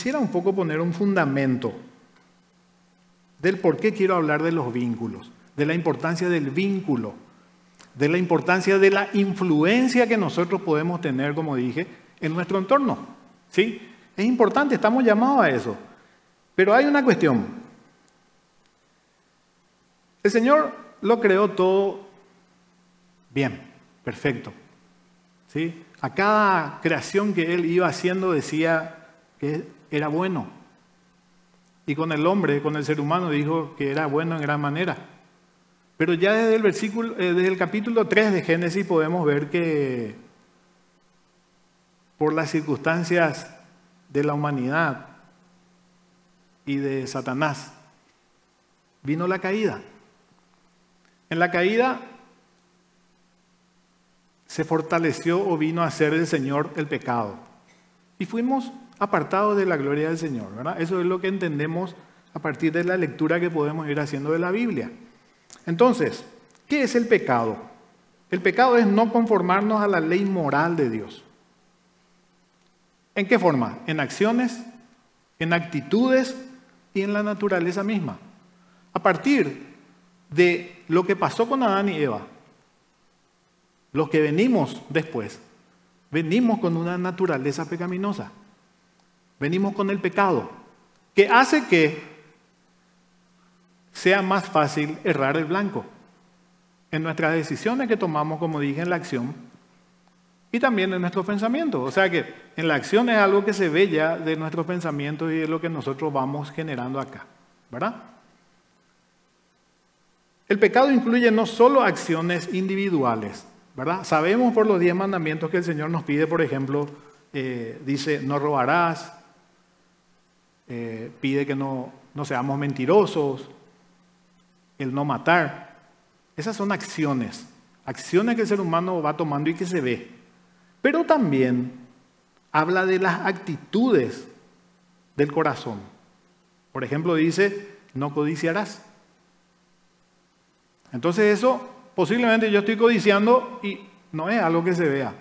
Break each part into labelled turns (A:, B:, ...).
A: quisiera un poco poner un fundamento del por qué quiero hablar de los vínculos, de la importancia del vínculo, de la importancia de la influencia que nosotros podemos tener, como dije, en nuestro entorno. ¿Sí? Es importante, estamos llamados a eso. Pero hay una cuestión. El Señor lo creó todo bien, perfecto. ¿Sí? A cada creación que Él iba haciendo decía que era bueno. Y con el hombre, con el ser humano, dijo que era bueno en gran manera. Pero ya desde el, versículo, eh, desde el capítulo 3 de Génesis podemos ver que por las circunstancias de la humanidad y de Satanás, vino la caída. En la caída se fortaleció o vino a ser el Señor el pecado. Y fuimos apartados de la gloria del Señor. Eso es lo que entendemos a partir de la lectura que podemos ir haciendo de la Biblia. Entonces, ¿qué es el pecado? El pecado es no conformarnos a la ley moral de Dios. ¿En qué forma? En acciones, en actitudes y en la naturaleza misma. A partir de lo que pasó con Adán y Eva, los que venimos después, venimos con una naturaleza pecaminosa. Venimos con el pecado, que hace que sea más fácil errar el blanco en nuestras decisiones que tomamos, como dije, en la acción y también en nuestros pensamientos. O sea que en la acción es algo que se ve ya de nuestros pensamientos y de lo que nosotros vamos generando acá, ¿verdad? El pecado incluye no solo acciones individuales, ¿verdad? Sabemos por los diez mandamientos que el Señor nos pide, por ejemplo, eh, dice, no robarás, eh, pide que no, no seamos mentirosos, el no matar. Esas son acciones, acciones que el ser humano va tomando y que se ve. Pero también habla de las actitudes del corazón. Por ejemplo, dice, no codiciarás. Entonces eso posiblemente yo estoy codiciando y no es algo que se vea.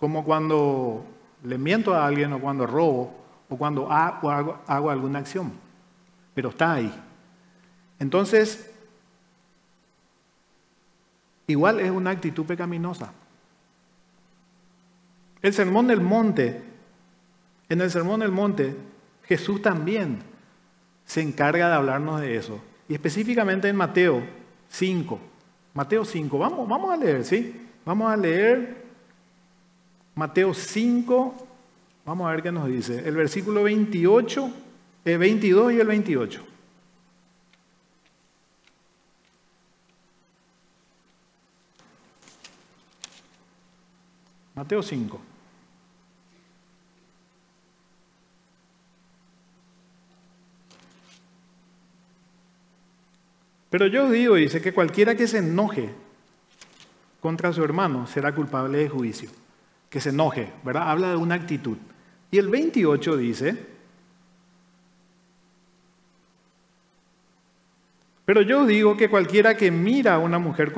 A: Como cuando le miento a alguien o cuando robo o cuando hago, alguna acción. Pero está ahí. Entonces, igual es una actitud pecaminosa. El sermón del monte, en el sermón del monte, Jesús también se encarga de hablarnos de eso. Y específicamente en Mateo 5. Mateo 5, vamos, vamos a leer, ¿sí? Vamos a leer Mateo 5, vamos a ver qué nos dice. El versículo 28, el 22 y el 28. Mateo 5. Pero yo digo, dice, que cualquiera que se enoje contra su hermano será culpable de juicio. Que se enoje, ¿verdad? Habla de una actitud. Y el 28 dice, pero yo digo que cualquiera que mira a una mujer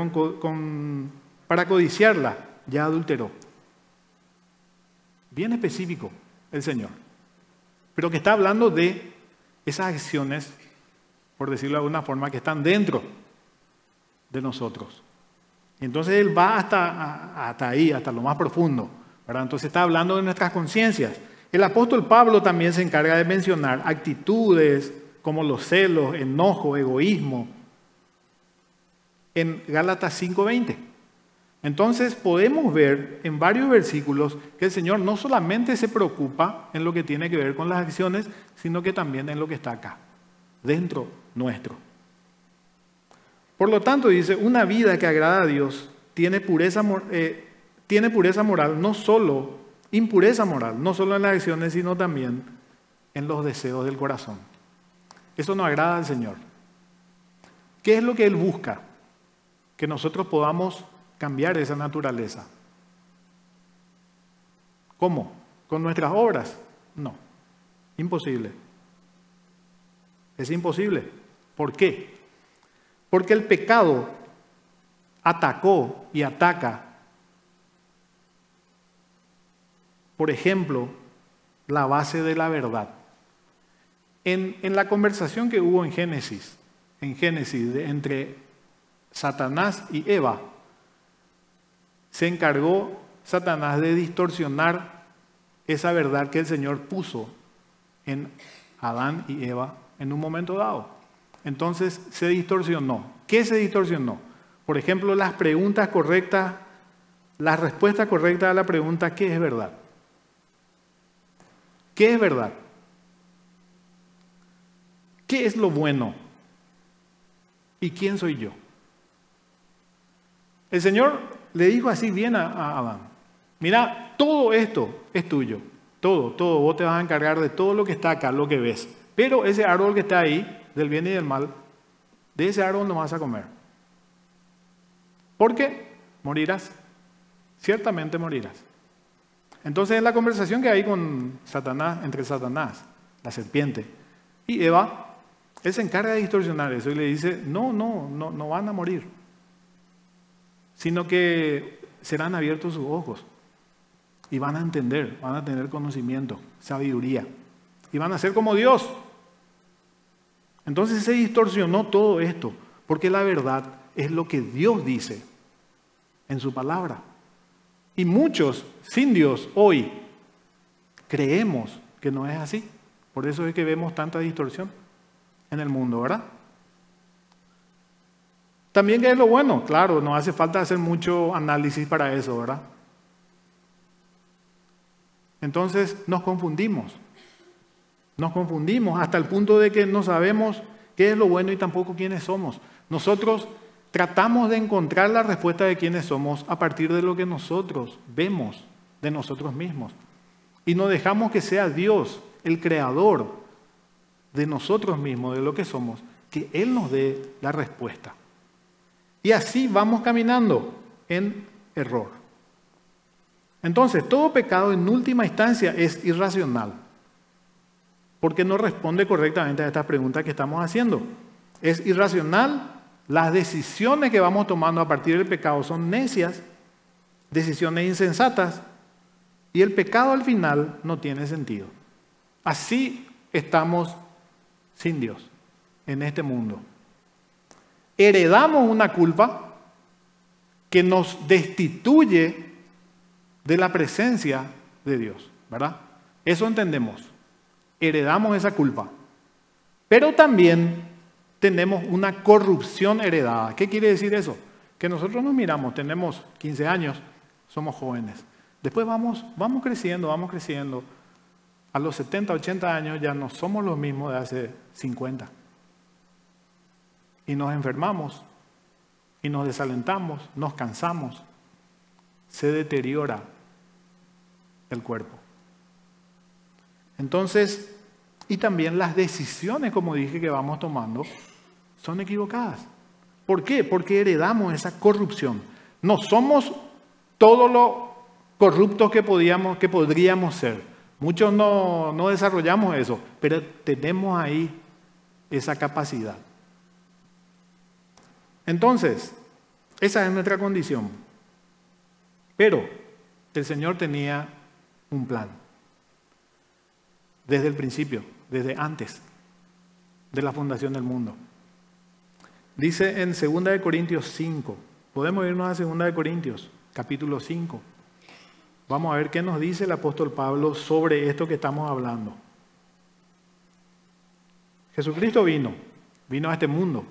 A: para codiciarla, ya adulteró. Bien específico el Señor. Pero que está hablando de esas acciones por decirlo de alguna forma, que están dentro de nosotros. Entonces Él va hasta, hasta ahí, hasta lo más profundo. ¿verdad? Entonces está hablando de nuestras conciencias. El apóstol Pablo también se encarga de mencionar actitudes como los celos, enojo, egoísmo, en Gálatas 5:20. Entonces podemos ver en varios versículos que el Señor no solamente se preocupa en lo que tiene que ver con las acciones, sino que también en lo que está acá, dentro nuestro. Por lo tanto, dice, una vida que agrada a Dios tiene pureza, eh, tiene pureza moral, no solo, impureza moral, no solo en las acciones, sino también en los deseos del corazón. Eso nos agrada al Señor. ¿Qué es lo que Él busca? Que nosotros podamos cambiar esa naturaleza. ¿Cómo? ¿Con nuestras obras? No, imposible. Es imposible. ¿Por qué? Porque el pecado atacó y ataca, por ejemplo, la base de la verdad. En, la conversación que hubo en Génesis, en Génesis, entre Satanás y Eva, se encargó Satanás de distorsionar esa verdad que el Señor puso en Adán y Eva en un momento dado. Entonces se distorsionó. ¿Qué se distorsionó? Por ejemplo, las preguntas correctas, la respuesta correcta a la pregunta ¿qué es verdad? ¿Qué es verdad? ¿Qué es lo bueno? ¿Y quién soy yo? El Señor le dijo así bien a, Adán, mira, todo esto es tuyo, todo, todo, vos te vas a encargar de todo lo que está acá, lo que ves, pero ese árbol que está ahí, del bien y del mal, de ese árbol no vas a comer. Porque morirás, ciertamente morirás. Entonces en la conversación que hay con Satanás, entre Satanás, la serpiente, y Eva, él se encarga de distorsionar eso y le dice, no, no, no, no van a morir, sino que serán abiertos sus ojos y van a entender, van a tener conocimiento, sabiduría, y van a ser como Dios. Entonces se distorsionó todo esto, porque la verdad es lo que Dios dice en su palabra. Y muchos sin Dios hoy creemos que no es así. Por eso es que vemos tanta distorsión en el mundo, ¿verdad? También que es lo bueno, claro, no hace falta hacer mucho análisis para eso, ¿verdad? Entonces nos confundimos. Nos confundimos hasta el punto de que no sabemos qué es lo bueno y tampoco quiénes somos. Nosotros tratamos de encontrar la respuesta de quiénes somos a partir de lo que nosotros vemos de nosotros mismos. Y no dejamos que sea Dios, el creador de nosotros mismos, de lo que somos, que Él nos dé la respuesta. Y así vamos caminando en error. Entonces, todo pecado en última instancia es irracional, porque no responde correctamente a esta pregunta que estamos haciendo. Es irracional, las decisiones que vamos tomando a partir del pecado son necias, decisiones insensatas, y el pecado al final no tiene sentido. Así estamos sin Dios en este mundo. Heredamos una culpa que nos destituye de la presencia de Dios, ¿verdad? Eso entendemos. Heredamos esa culpa. Pero también tenemos una corrupción heredada. ¿Qué quiere decir eso? Que nosotros nos miramos, tenemos 15 años, somos jóvenes. Después vamos, vamos creciendo, vamos creciendo. A los 70, 80 años ya no somos los mismos de hace 50. Y nos enfermamos, y nos desalentamos, nos cansamos, se deteriora el cuerpo. Entonces, y también las decisiones, como dije, que vamos tomando, son equivocadas. ¿Por qué? Porque heredamos esa corrupción. No somos todo lo corruptos que, podíamos, que podríamos ser. Muchos no, no desarrollamos eso, pero tenemos ahí esa capacidad. Entonces, esa es nuestra condición. Pero el Señor tenía un plan. Desde el principio, desde antes de la fundación del mundo. Dice en 2 de Corintios 5, podemos irnos a 2 de Corintios, capítulo 5. Vamos a ver qué nos dice el apóstol Pablo sobre esto que estamos hablando. Jesucristo vino, vino a este mundo,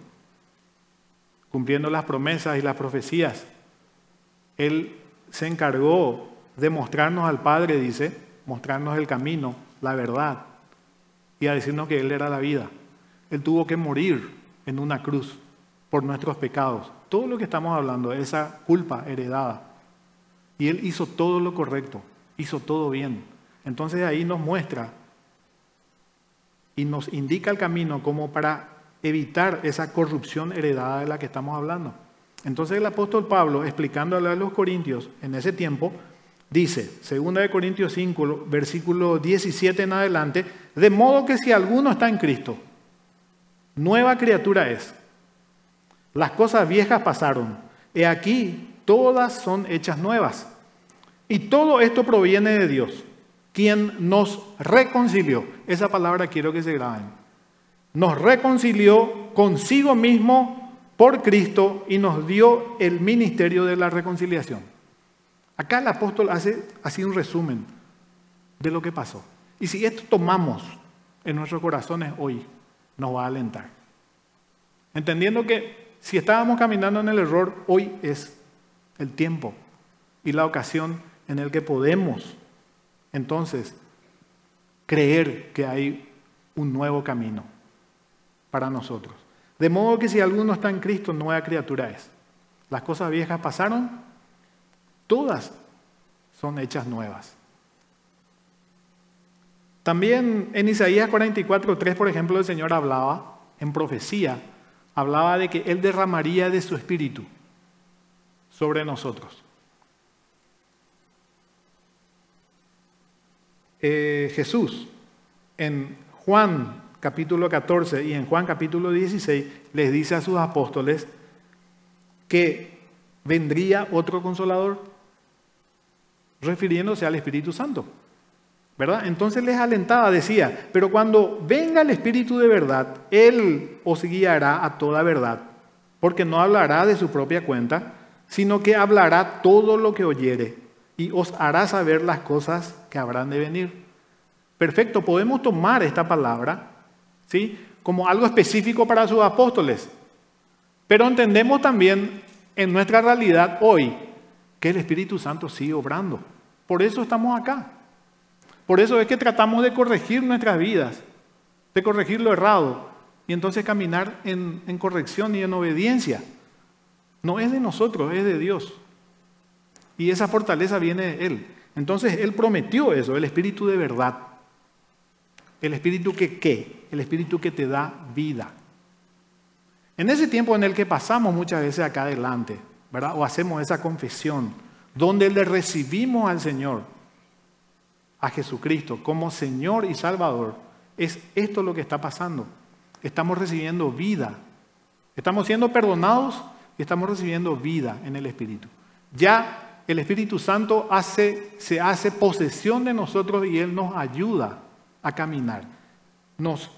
A: cumpliendo las promesas y las profecías. Él se encargó de mostrarnos al Padre, dice, mostrarnos el camino, la verdad, y a decirnos que Él era la vida. Él tuvo que morir en una cruz por nuestros pecados. Todo lo que estamos hablando, esa culpa heredada. Y Él hizo todo lo correcto, hizo todo bien. Entonces ahí nos muestra y nos indica el camino como para evitar esa corrupción heredada de la que estamos hablando. Entonces el apóstol Pablo, explicándole a los corintios en ese tiempo, dice, 2 de Corintios 5, versículo 17 en adelante, de modo que si alguno está en Cristo, nueva criatura es. Las cosas viejas pasaron, he aquí, todas son hechas nuevas. Y todo esto proviene de Dios, quien nos reconcilió. Esa palabra quiero que se graben. nos reconcilió consigo mismo por Cristo y nos dio el ministerio de la reconciliación. Acá el apóstol hace así un resumen de lo que pasó. Y si esto tomamos en nuestros corazones hoy, nos va a alentar. Entendiendo que si estábamos caminando en el error, hoy es el tiempo y la ocasión en el que podemos entonces creer que hay un nuevo camino para nosotros. De modo que si alguno está en Cristo, nueva criatura es. Las cosas viejas pasaron, todas son hechas nuevas. También en Isaías 44, 3, por ejemplo, el Señor hablaba en profecía, hablaba de que Él derramaría de su espíritu sobre nosotros. Eh, Jesús en Juan capítulo 14 y en Juan capítulo 16 les dice a sus apóstoles que vendría otro consolador, refiriéndose al Espíritu Santo. ¿Verdad? Entonces les alentaba, decía, pero cuando venga el Espíritu de verdad, Él os guiará a toda verdad, porque no hablará de su propia cuenta, sino que hablará todo lo que oyere y os hará saber las cosas que habrán de venir. Perfecto, podemos tomar esta palabra, ¿sí? Como algo específico para sus apóstoles, pero entendemos también en nuestra realidad hoy que el Espíritu Santo sigue obrando. Por eso estamos acá. Por eso es que tratamos de corregir nuestras vidas, de corregir lo errado y entonces caminar en, corrección y en obediencia. No es de nosotros, es de Dios. Y esa fortaleza viene de Él. Entonces Él prometió eso, el Espíritu de verdad. El Espíritu que qué? El Espíritu que te da vida. En ese tiempo en el que pasamos muchas veces acá adelante, ¿verdad? O hacemos esa confesión, donde le recibimos al Señor, a Jesucristo como Señor y Salvador, es esto lo que está pasando. Estamos recibiendo vida. Estamos siendo perdonados y estamos recibiendo vida en el Espíritu. Ya el Espíritu Santo hace, se hace posesión de nosotros y Él nos ayuda a caminar. Nos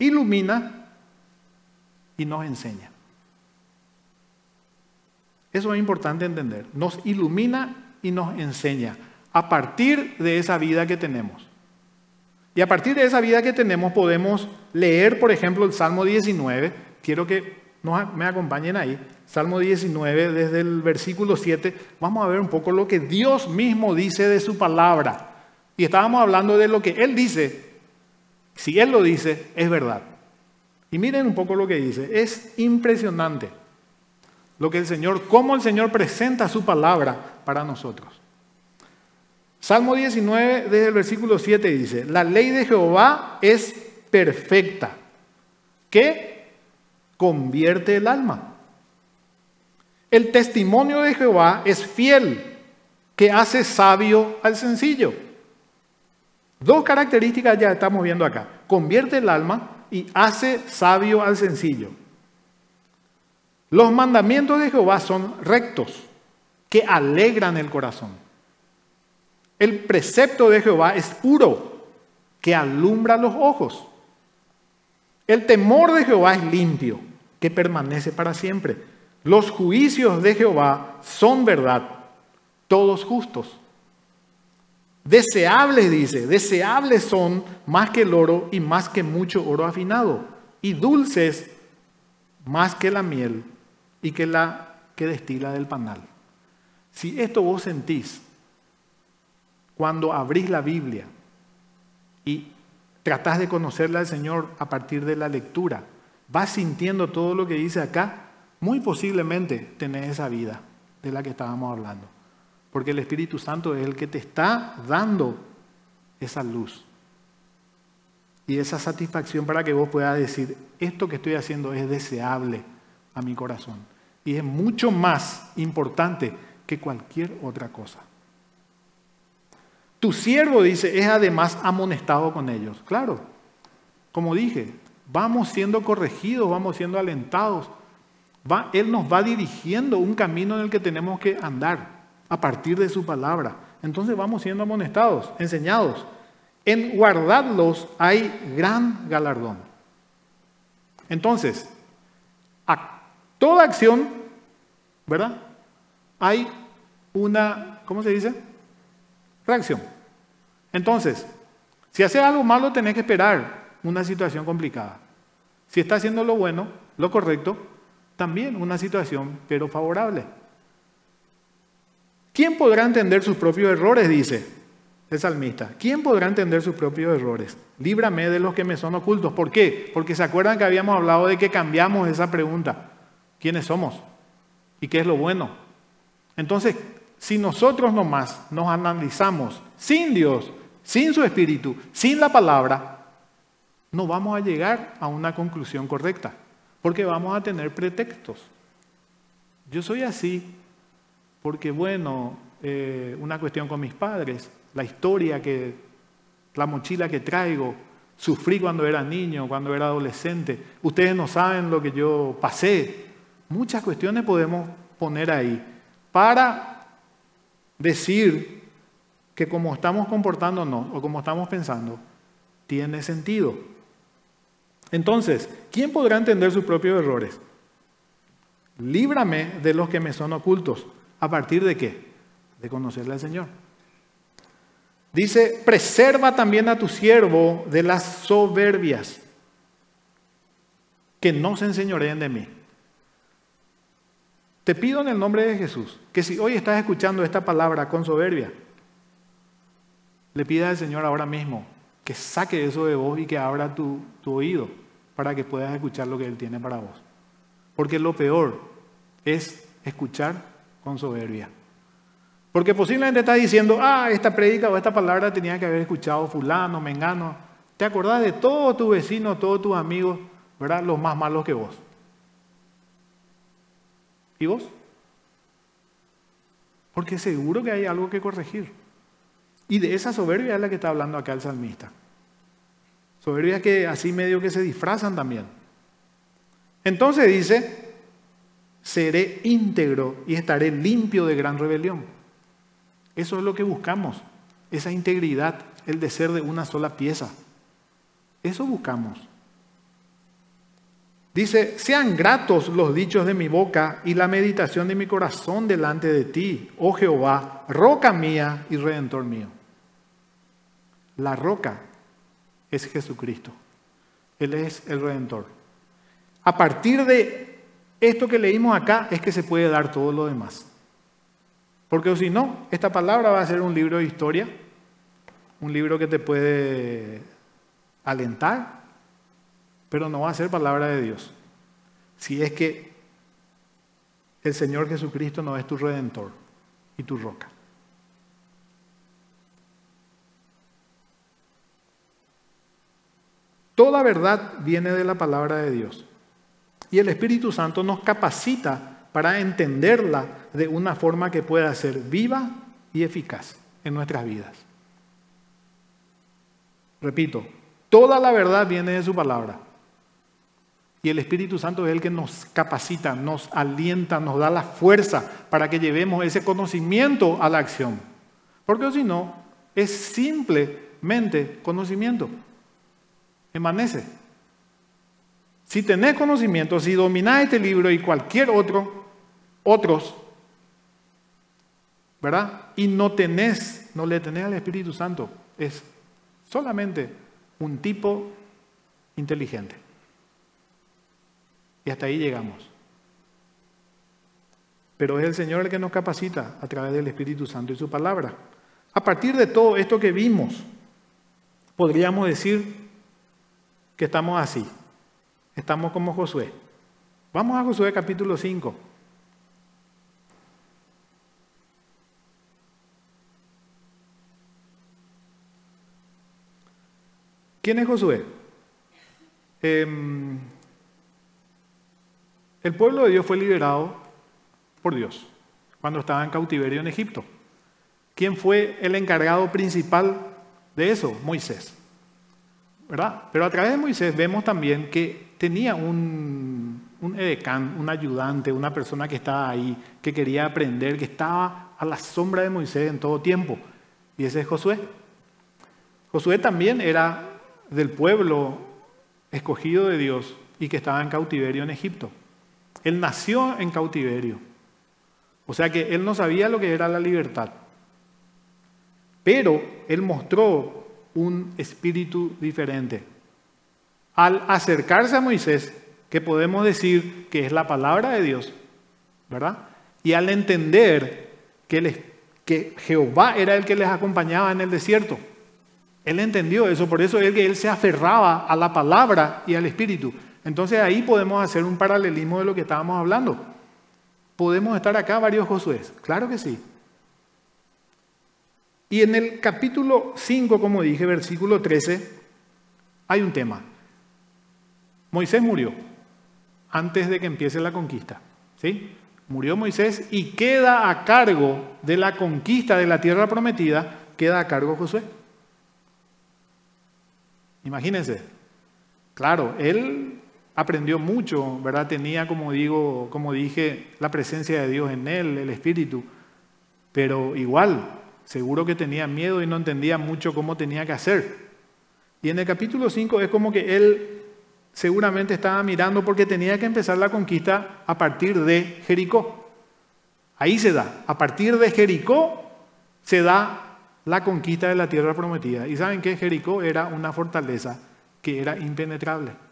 A: ilumina y nos enseña. Eso es importante entender. Nos ilumina y nos enseña a partir de esa vida que tenemos. Y a partir de esa vida que tenemos podemos leer, por ejemplo, el Salmo 19. Quiero que me acompañen ahí. Salmo 19, desde el versículo 7, vamos a ver un poco lo que Dios mismo dice de su palabra. Y estábamos hablando de lo que Él dice. Si Él lo dice, es verdad. Y miren un poco lo que dice. Es impresionante lo que el Señor, cómo el Señor presenta su palabra para nosotros. Salmo 19, desde el versículo 7 dice, la ley de Jehová es perfecta, que convierte el alma. El testimonio de Jehová es fiel, que hace sabio al sencillo. Dos características ya estamos viendo acá. Convierte el alma y hace sabio al sencillo. Los mandamientos de Jehová son rectos, que alegran el corazón. El precepto de Jehová es puro, que alumbra los ojos. El temor de Jehová es limpio, que permanece para siempre. Los juicios de Jehová son verdad, todos justos. Deseables, dice, deseables son más que el oro y más que mucho oro afinado, y dulces más que la miel y que la que destila del panal. Si esto vos sentís, cuando abrís la Biblia y tratás de conocerle al Señor a partir de la lectura, vas sintiendo todo lo que dice acá, muy posiblemente tenés esa vida de la que estábamos hablando. Porque el Espíritu Santo es el que te está dando esa luz y esa satisfacción para que vos puedas decir, esto que estoy haciendo es deseable a mi corazón. Y es mucho más importante que cualquier otra cosa. Tu siervo, dice, es además amonestado con ellos. Claro, como dije, vamos siendo corregidos, vamos siendo alentados. Va, él nos va dirigiendo un camino en el que tenemos que andar a partir de su palabra. Entonces vamos siendo amonestados, enseñados. En guardarlos hay gran galardón. Entonces, a toda acción, ¿verdad? Hay una, ¿cómo se dice? Reacción. Entonces, si hace algo malo, tenés que esperar una situación complicada. Si está haciendo lo bueno, lo correcto, también una situación, pero favorable. ¿Quién podrá entender sus propios errores? Dice el salmista. ¿Quién podrá entender sus propios errores? Líbrame de los que me son ocultos. ¿Por qué? Porque se acuerdan que habíamos hablado de que cambiamos esa pregunta. ¿Quiénes somos? ¿Y qué es lo bueno? Entonces, si nosotros nomás nos analizamos sin Dios, sin su espíritu, sin la palabra, no vamos a llegar a una conclusión correcta, porque vamos a tener pretextos. Yo soy así porque, bueno, eh, una cuestión con mis padres, la historia que, la mochila que traigo, sufrí cuando era niño, cuando era adolescente, ustedes no saben lo que yo pasé. Muchas cuestiones podemos poner ahí para decir que como estamos comportándonos o como estamos pensando, tiene sentido. Entonces, ¿quién podrá entender sus propios errores? Líbrame de los que me son ocultos. ¿A partir de qué? De conocerle al Señor. Dice, preserva también a tu siervo de las soberbias, que no se enseñoreen de mí. Te pido en el nombre de Jesús que si hoy estás escuchando esta palabra con soberbia, le pida al Señor ahora mismo que saque eso de vos y que abra tu, tu oído para que puedas escuchar lo que Él tiene para vos. Porque lo peor es escuchar con soberbia. Porque posiblemente estás diciendo, ah, esta prédica o esta palabra tenía que haber escuchado fulano, mengano. ¿Te acordás de todo tu vecino, todos tus amigos, ¿verdad? Los más malos que vos. ¿Y vos? Porque seguro que hay algo que corregir. Y de esa soberbia es la que está hablando acá el salmista. Soberbia que así medio que se disfrazan también. Entonces dice, seré íntegro y estaré limpio de gran rebelión. Eso es lo que buscamos, esa integridad, el de ser de una sola pieza. Eso buscamos. Dice, sean gratos los dichos de mi boca y la meditación de mi corazón delante de ti, oh Jehová, roca mía y redentor mío. La roca es Jesucristo. Él es el redentor. A partir de esto que leímos acá es que se puede dar todo lo demás. Porque si no, esta palabra va a ser un libro de historia, un libro que te puede alentar, pero no va a ser palabra de Dios. Si es que el Señor Jesucristo no es tu redentor y tu roca. Toda verdad viene de la palabra de Dios. Y el Espíritu Santo nos capacita para entenderla de una forma que pueda ser viva y eficaz en nuestras vidas. Repito, toda la verdad viene de su palabra. Y el Espíritu Santo es el que nos capacita, nos alienta, nos da la fuerza para que llevemos ese conocimiento a la acción. Porque si no, es simplemente conocimiento emanece. Si tenés conocimiento, si dominás este libro y cualquier otro, otros, ¿verdad? Y no tenés, no le tenés al Espíritu Santo, es solamente un tipo inteligente. Y hasta ahí llegamos. Pero es el Señor el que nos capacita a través del Espíritu Santo y su palabra. A partir de todo esto que vimos, podríamos decir que estamos así. Estamos como Josué. Vamos a Josué capítulo 5. ¿Quién es Josué? Em, el pueblo de Dios fue liberado por Dios cuando estaba en cautiverio en Egipto. ¿Quién fue el encargado principal de eso? Moisés. Pero a través de Moisés vemos también que tenía un, un edecán, un ayudante, una persona que estaba ahí, que quería aprender, que estaba a la sombra de Moisés en todo tiempo. Y ese es Josué. Josué también era del pueblo escogido de Dios y que estaba en cautiverio en Egipto. Él nació en cautiverio. O sea que él no sabía lo que era la libertad. Pero él mostró un espíritu diferente. Al acercarse a Moisés, que podemos decir que es la palabra de Dios, ¿verdad? Y al entender que, que Jehová era el que les acompañaba en el desierto, él entendió eso, por eso es que él se aferraba a la palabra y al espíritu. Entonces ahí podemos hacer un paralelismo de lo que estábamos hablando. ¿Podemos estar acá varios Josué? Claro que sí. Y en el capítulo 5, como dije, versículo 13, hay un tema. Moisés murió antes de que empiece la conquista. ¿sí? Murió Moisés y queda a cargo de la conquista de la tierra prometida, queda a cargo Josué. Imagínense. Claro, él aprendió mucho, ¿verdad? Tenía, como digo, como dije, la presencia de Dios en él, el espíritu, pero igual, seguro que tenía miedo y no entendía mucho cómo tenía que hacer. Y en el capítulo 5 es como que él seguramente estaba mirando porque tenía que empezar la conquista a partir de Jericó. Ahí se da. A partir de Jericó se da la conquista de la tierra prometida. Y saben que Jericó era una fortaleza que era impenetrable.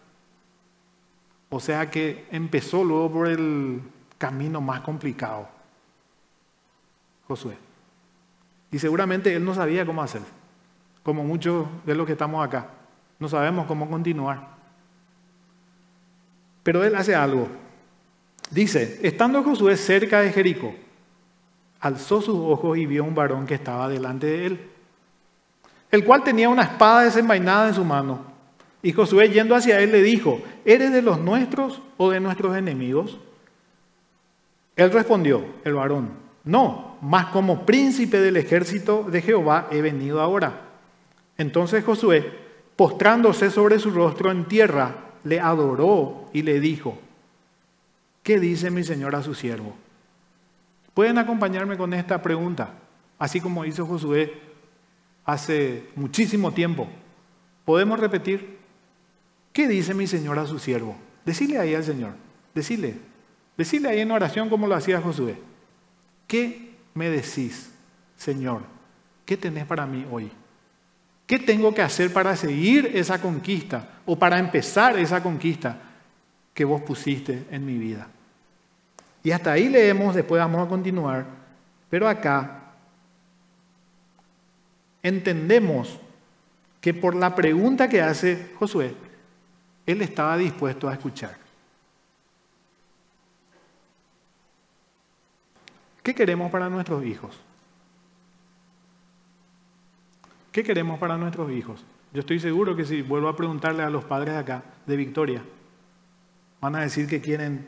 A: O sea que empezó luego por el camino más complicado. Josué. Y seguramente él no sabía cómo hacer, como muchos de los que estamos acá. No sabemos cómo continuar. Pero él hace algo. Dice, estando Josué cerca de Jericó, alzó sus ojos y vio un varón que estaba delante de él, el cual tenía una espada desenvainada en su mano. Y Josué yendo hacia él le dijo, ¿eres de los nuestros o de nuestros enemigos? Él respondió, el varón, no, mas como príncipe del ejército de Jehová he venido ahora. Entonces Josué, postrándose sobre su rostro en tierra, le adoró y le dijo, ¿qué dice mi Señor a su siervo? Pueden acompañarme con esta pregunta, así como hizo Josué hace muchísimo tiempo. Podemos repetir, ¿qué dice mi Señor a su siervo? Decile ahí al Señor, decile, decile ahí en oración como lo hacía Josué. ¿Qué me decís, Señor? ¿Qué tenés para mí hoy? ¿Qué tengo que hacer para seguir esa conquista o para empezar esa conquista que vos pusiste en mi vida? Y hasta ahí leemos, después vamos a continuar, pero acá entendemos que por la pregunta que hace Josué, él estaba dispuesto a escuchar. ¿Qué queremos para nuestros hijos? ¿Qué queremos para nuestros hijos? Yo estoy seguro que si vuelvo a preguntarle a los padres acá de Victoria, van a decir que quieren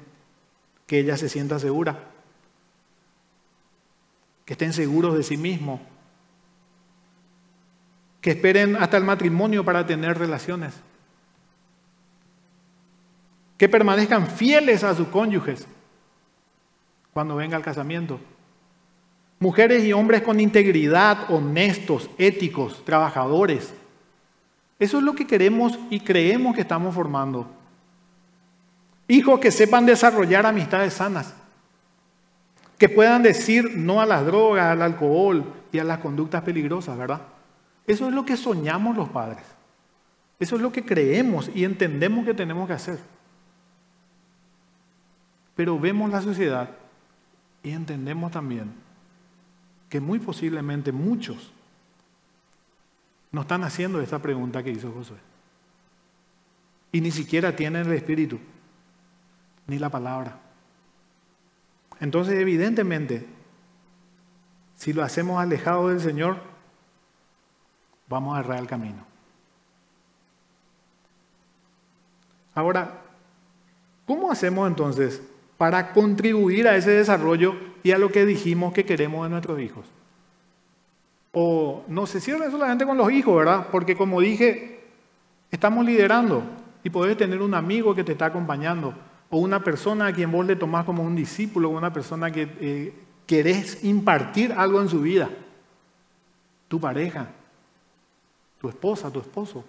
A: que ella se sienta segura, que estén seguros de sí mismos, que esperen hasta el matrimonio para tener relaciones, que permanezcan fieles a sus cónyuges cuando venga el casamiento. Mujeres y hombres con integridad, honestos, éticos, trabajadores. Eso es lo que queremos y creemos que estamos formando. Hijos que sepan desarrollar amistades sanas, que puedan decir no a las drogas, al alcohol y a las conductas peligrosas, ¿verdad? Eso es lo que soñamos los padres. Eso es lo que creemos y entendemos que tenemos que hacer. Pero vemos la sociedad y entendemos también que muy posiblemente muchos no están haciendo esta pregunta que hizo Josué. Y ni siquiera tienen el Espíritu, ni la palabra. Entonces, evidentemente, si lo hacemos alejado del Señor, vamos a errar el camino. Ahora, ¿cómo hacemos entonces para contribuir a ese desarrollo y a lo que dijimos que queremos de nuestros hijos. O no se cierre solamente con los hijos, ¿verdad? Porque como dije, estamos liderando y podés tener un amigo que te está acompañando o una persona a quien vos le tomás como un discípulo, una persona que eh, querés impartir algo en su vida. Tu pareja, tu esposa, tu esposo.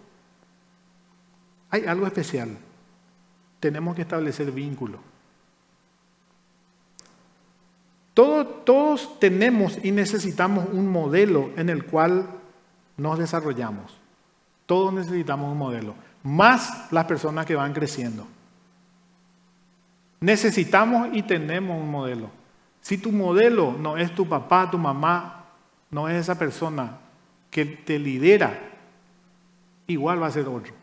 A: Hay algo especial. tenemos que establecer vínculo. Todos, tenemos y necesitamos un modelo en el cual nos desarrollamos. Todos necesitamos un modelo, más las personas que van creciendo. Necesitamos y tenemos un modelo. Si tu modelo no es tu papá, tu mamá, no es esa persona que te lidera, igual va a ser otro.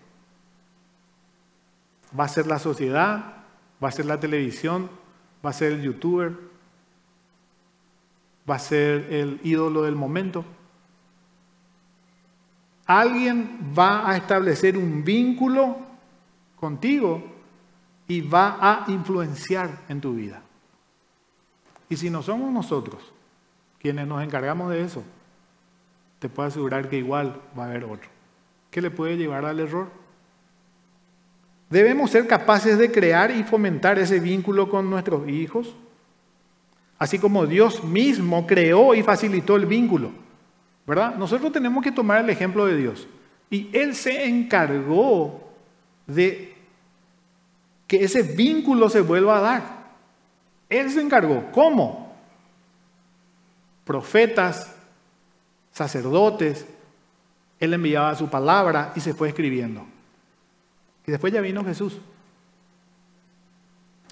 A: Va a ser la sociedad, va a ser la televisión, va a ser el youtuber, va a ser el ídolo del momento. Alguien va a establecer un vínculo contigo y va a influenciar en tu vida. Y si no somos nosotros quienes nos encargamos de eso, te puedo asegurar que igual va a haber otro. ¿Qué le puede llevar al error? Debemos ser capaces de crear y fomentar ese vínculo con nuestros hijos, así como Dios mismo creó y facilitó el vínculo. ¿Verdad? Nosotros tenemos que tomar el ejemplo de Dios. Y Él se encargó de que ese vínculo se vuelva a dar. Él se encargó. ¿Cómo? Profetas, sacerdotes, Él enviaba su palabra y se fue escribiendo. Y después ya vino Jesús.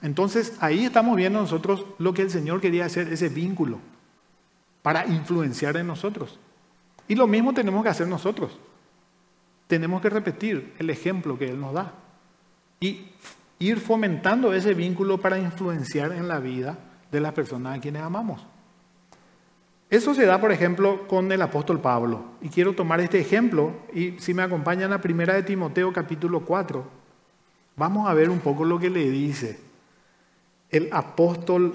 A: Entonces ahí estamos viendo nosotros lo que el Señor quería hacer, ese vínculo, para influenciar en nosotros. Y lo mismo tenemos que hacer nosotros. Tenemos que repetir el ejemplo que Él nos da. Y ir fomentando ese vínculo para influenciar en la vida de las personas a quienes amamos. Eso se da, por ejemplo, con el apóstol Pablo. Y quiero tomar este ejemplo, y si me acompañan a primera de Timoteo capítulo 4, vamos a ver un poco lo que le dice el apóstol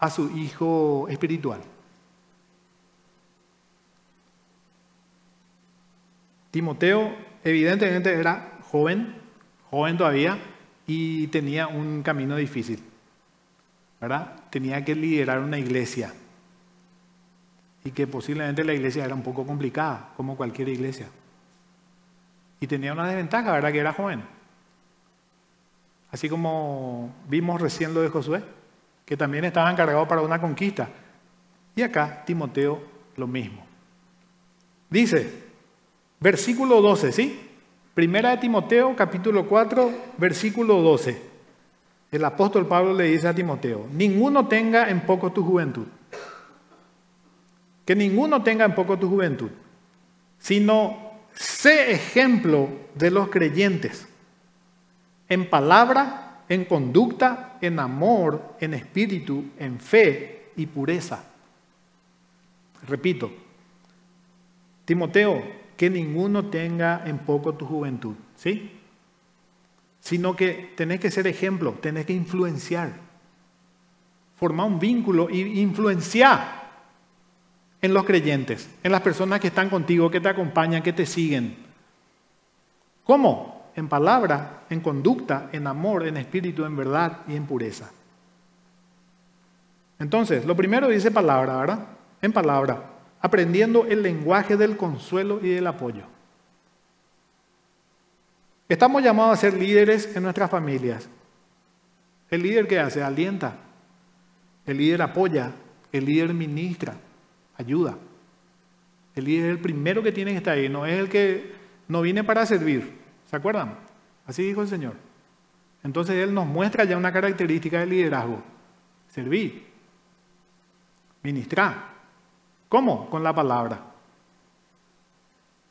A: a su hijo espiritual. Timoteo evidentemente era joven, joven todavía, y tenía un camino difícil. ¿Verdad? Tenía que liderar una iglesia. Y que posiblemente la iglesia era un poco complicada, como cualquier iglesia. Y tenía una desventaja, ¿verdad? Que era joven. Así como vimos recién lo de Josué, que también estaba encargado para una conquista. Y acá Timoteo lo mismo. Dice, versículo 12, ¿sí? Primera de Timoteo, capítulo 4, versículo 12. El apóstol Pablo le dice a Timoteo, ninguno tenga en poco tu juventud. Que ninguno tenga en poco tu juventud, sino sé ejemplo de los creyentes, en palabra, en conducta, en amor, en espíritu, en fe y pureza. Repito, Timoteo, que ninguno tenga en poco tu juventud, ¿sí? Sino que tenés que ser ejemplo, tenés que influenciar, formar un vínculo e influenciar en los creyentes, en las personas que están contigo, que te acompañan, que te siguen. ¿Cómo? En palabra, en conducta, en amor, en espíritu, en verdad y en pureza. Entonces, lo primero dice palabra, ¿verdad? En palabra aprendiendo el lenguaje del consuelo y del apoyo. Estamos llamados a ser líderes en nuestras familias. El líder que hace alienta, el líder apoya, el líder ministra, ayuda. El líder es el primero que tiene que estar ahí, no es el que no viene para servir. ¿Se acuerdan? Así dijo el Señor. Entonces Él nos muestra ya una característica del liderazgo. Servir, ministrar, ¿Cómo? Con la palabra.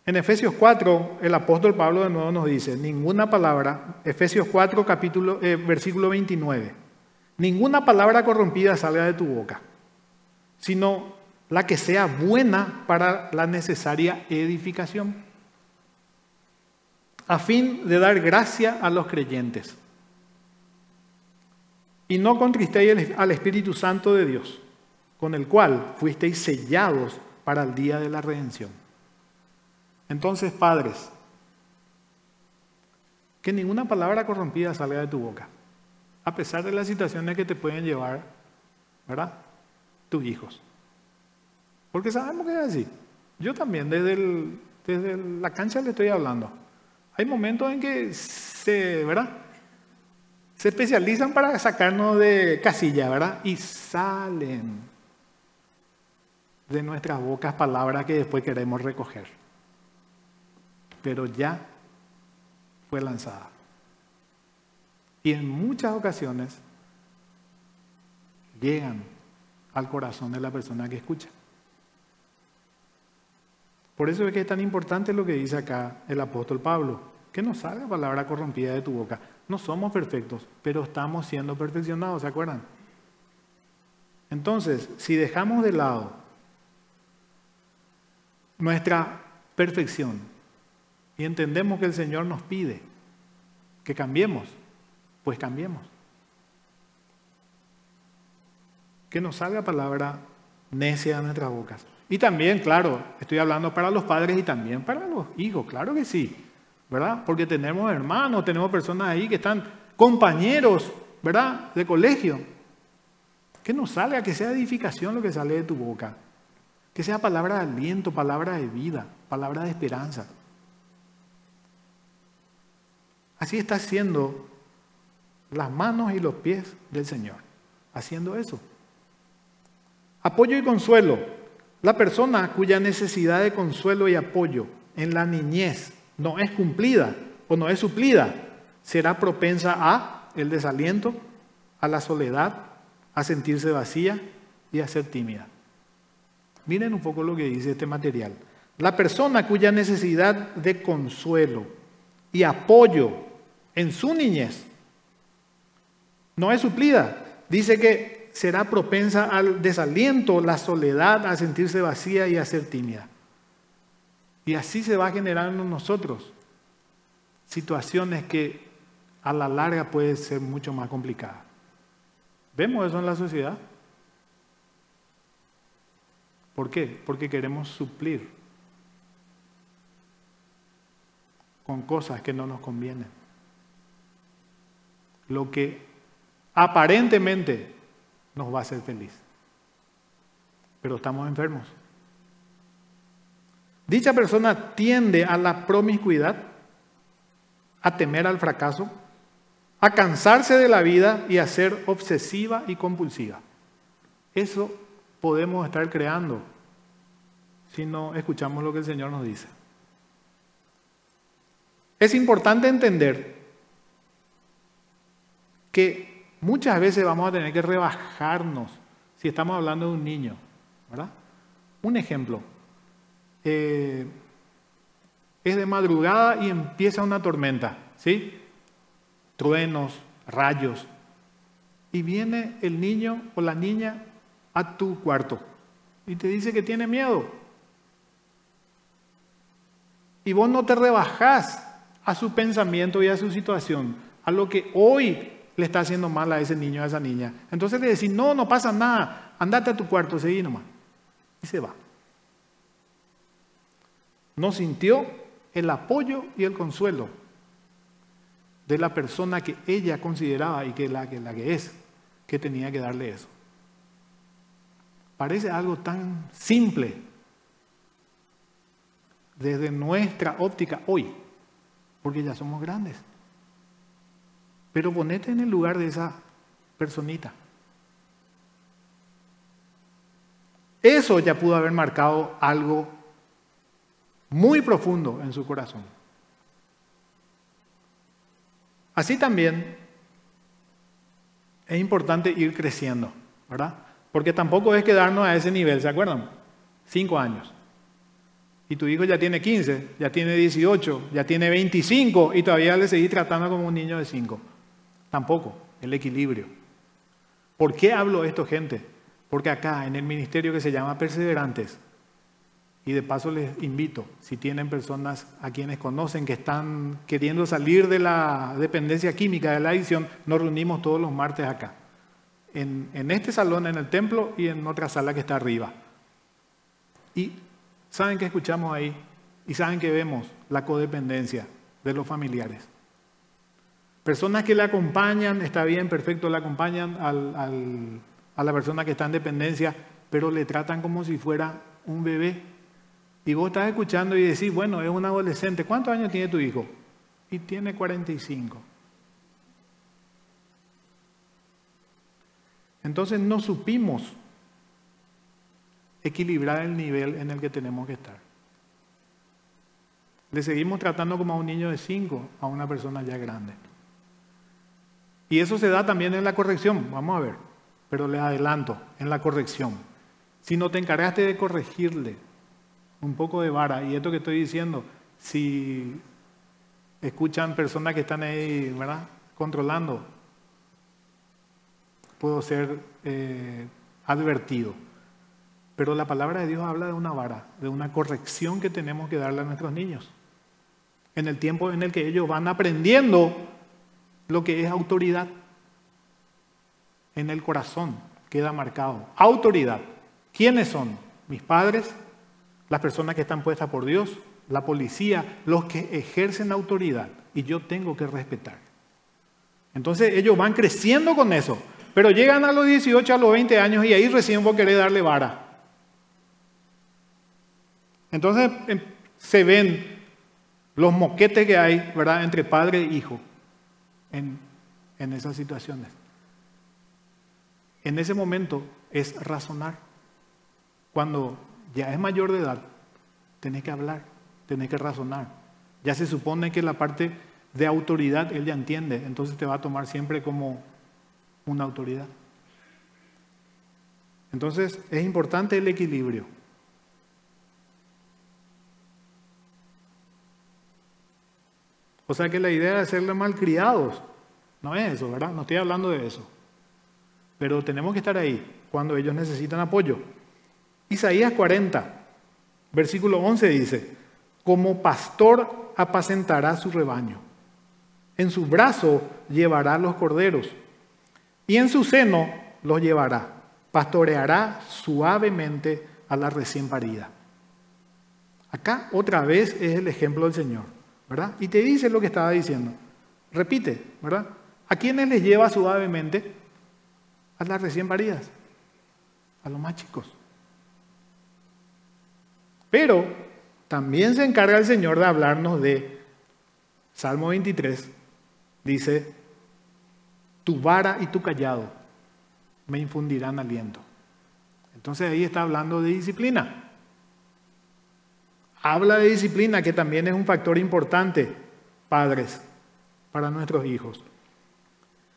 A: En Efesios 4, el apóstol Pablo de nuevo nos dice, ninguna palabra, Efesios 4, capítulo, eh, versículo 29, ninguna palabra corrompida salga de tu boca, sino la que sea buena para la necesaria edificación, a fin de dar gracia a los creyentes. Y no contristéis al Espíritu Santo de Dios con el cual fuisteis sellados para el día de la redención. Entonces, padres, que ninguna palabra corrompida salga de tu boca, a pesar de las situaciones que te pueden llevar, ¿verdad? Tus hijos. Porque sabemos que es así. Yo también, desde, desde la cancha le estoy hablando. Hay momentos en que se, ¿verdad? se especializan para sacarnos de casilla, ¿verdad? Y salen de nuestras bocas palabras que después queremos recoger. Pero ya fue lanzada. Y en muchas ocasiones llegan al corazón de la persona que escucha. Por eso es que es tan importante lo que dice acá el apóstol Pablo, que no salga palabra corrompida de tu boca. No somos perfectos, pero estamos siendo perfeccionados, ¿se acuerdan? Entonces, si dejamos de lado nuestra perfección y entendemos que el Señor nos pide que cambiemos, pues cambiemos. Que nos salga palabra necia de nuestras bocas. Y también, claro, estoy hablando para los padres y también para los hijos, claro que sí, ¿verdad? Porque tenemos hermanos, tenemos personas ahí que están compañeros, ¿verdad? De colegio. Que nos salga, que sea edificación lo que sale de tu boca. Que sea palabra de aliento, palabra de vida, palabra de esperanza. Así está haciendo las manos y los pies del Señor, haciendo eso. Apoyo y consuelo. La persona cuya necesidad de consuelo y apoyo en la niñez no es cumplida o no es suplida, será propensa a el desaliento, a la soledad, a sentirse vacía y a ser tímida. Miren un poco lo que dice este material. La persona cuya necesidad de consuelo y apoyo en su niñez no es suplida, dice que será propensa al desaliento, la soledad, a sentirse vacía y a ser tímida. Y así se va generando en nosotros situaciones que a la larga pueden ser mucho más complicadas. ¿Vemos eso en la sociedad? ¿Por qué? Porque queremos suplir con cosas que no nos convienen. Lo que aparentemente nos va a hacer feliz. Pero estamos enfermos. Dicha persona tiende a la promiscuidad, a temer al fracaso, a cansarse de la vida y a ser obsesiva y compulsiva. Eso podemos estar creando si no escuchamos lo que el Señor nos dice. Es importante entender que Muchas veces vamos a tener que rebajarnos si estamos hablando de un niño, ¿verdad? Un ejemplo. Eh, es de madrugada y empieza una tormenta, ¿sí? Truenos, rayos. Y viene el niño o la niña a tu cuarto y te dice que tiene miedo. Y vos no te rebajás a su pensamiento y a su situación, a lo que hoy le está haciendo mal a ese niño, a esa niña. Entonces le decís, no, no pasa nada, andate a tu cuarto, seguí nomás. Y se va. No sintió el apoyo y el consuelo de la persona que ella consideraba y que la, que la que es, que tenía que darle eso. Parece algo tan simple desde nuestra óptica hoy, porque ya somos grandes. Pero ponete en el lugar de esa personita. Eso ya pudo haber marcado algo muy profundo en su corazón. Así también es importante ir creciendo, ¿verdad? Porque tampoco es quedarnos a ese nivel, ¿se acuerdan? Cinco años. Y tu hijo ya tiene 15, ya tiene 18, ya tiene 25 y todavía le seguís tratando como un niño de 5. Tampoco, el equilibrio. ¿Por qué hablo esto, gente? Porque acá, en el ministerio que se llama Perseverantes, y de paso les invito, si tienen personas a quienes conocen que están queriendo salir de la dependencia química de la adicción, nos reunimos todos los martes acá. En, en, este salón, en el templo y en otra sala que está arriba. Y saben que escuchamos ahí y saben que vemos la codependencia de los familiares. Personas que le acompañan, está bien, perfecto, le acompañan a la persona que está en dependencia, pero le tratan como si fuera un bebé. Y vos estás escuchando y decís, bueno, es un adolescente, ¿cuántos años tiene tu hijo? Y tiene 45. Entonces no supimos equilibrar el nivel en el que tenemos que estar. Le seguimos tratando como a un niño de 5, a una persona ya grande. Y eso se da también en la corrección, vamos a ver, pero le adelanto, en la corrección. Si no te encargaste de corregirle un poco de vara, y esto que estoy diciendo, si escuchan personas que están ahí, ¿verdad? Controlando, puedo ser eh, advertido. Pero la palabra de Dios habla de una vara, de una corrección que tenemos que darle a nuestros niños. En el tiempo en el que ellos van aprendiendo lo que es autoridad. En el corazón queda marcado. Autoridad. ¿Quiénes son? Mis padres, las personas que están puestas por Dios, la policía, los que ejercen autoridad. Y yo tengo que respetar. Entonces ellos van creciendo con eso. Pero llegan a los 18, a los 20 años y ahí recién vos querés darle vara. Entonces em, se ven los moquetes que hay, ¿verdad?, entre padre e hijo en, esas situaciones. En ese momento es razonar. Cuando ya es mayor de edad, tenés que hablar, tenés que razonar. Ya se supone que la parte de autoridad él ya entiende, entonces te va a tomar siempre como una autoridad. Entonces es importante el equilibrio. O sea que la idea de hacerle malcriados no es eso, ¿verdad? No estoy hablando de eso. Pero tenemos que estar ahí cuando ellos necesitan apoyo. Isaías 40, versículo 11 dice, como pastor apacentará su rebaño, en su brazo llevará los corderos y en su seno los llevará, pastoreará suavemente a la recién parida. Acá otra vez es el ejemplo del Señor. ¿Verdad? Y te dice lo que estaba diciendo. Repite, ¿verdad? ¿A quiénes les lleva suavemente? A las recién paridas, a los más chicos. Pero también se encarga el Señor de hablarnos de Salmo 23, dice, tu vara y tu callado me infundirán aliento. Entonces ahí está hablando de disciplina habla de disciplina, que también es un factor importante, padres, para nuestros hijos.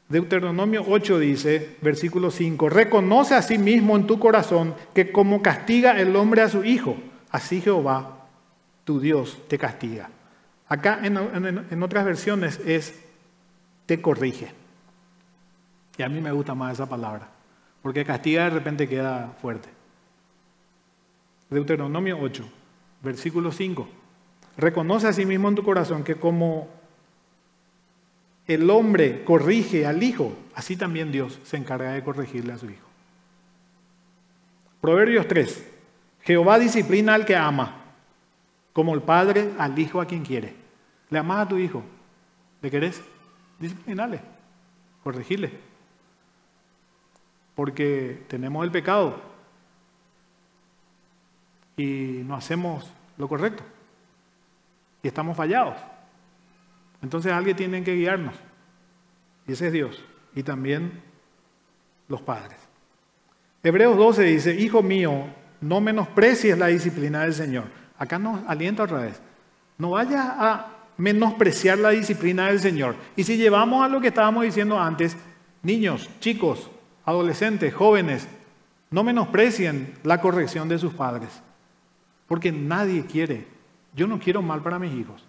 A: Deuteronomio 8 dice, versículo 5, reconoce a sí mismo en tu corazón que como castiga el hombre a su hijo, así Jehová, tu Dios, te castiga. Acá en, otras versiones es, te corrige. Y a mí me gusta más esa palabra, porque castiga de repente queda fuerte. Deuteronomio 8. Versículo 5. Reconoce a sí mismo en tu corazón que como el hombre corrige al hijo, así también Dios se encarga de corregirle a su hijo. Proverbios 3. Jehová disciplina al que ama, como el padre al hijo a quien quiere. Le amas a tu hijo, ¿le querés? Disciplinale, corregirle. Porque tenemos el pecado y no hacemos lo correcto. Y estamos fallados. Entonces alguien tiene que guiarnos. Y ese es Dios. Y también los padres. Hebreos 12 dice, Hijo mío, no menosprecies la disciplina del Señor. Acá nos alienta otra vez. No vayas a menospreciar la disciplina del Señor. Y si llevamos a lo que estábamos diciendo antes, niños, chicos, adolescentes, jóvenes, no menosprecien la corrección de sus padres. Porque nadie quiere. Yo no quiero mal para mis hijos.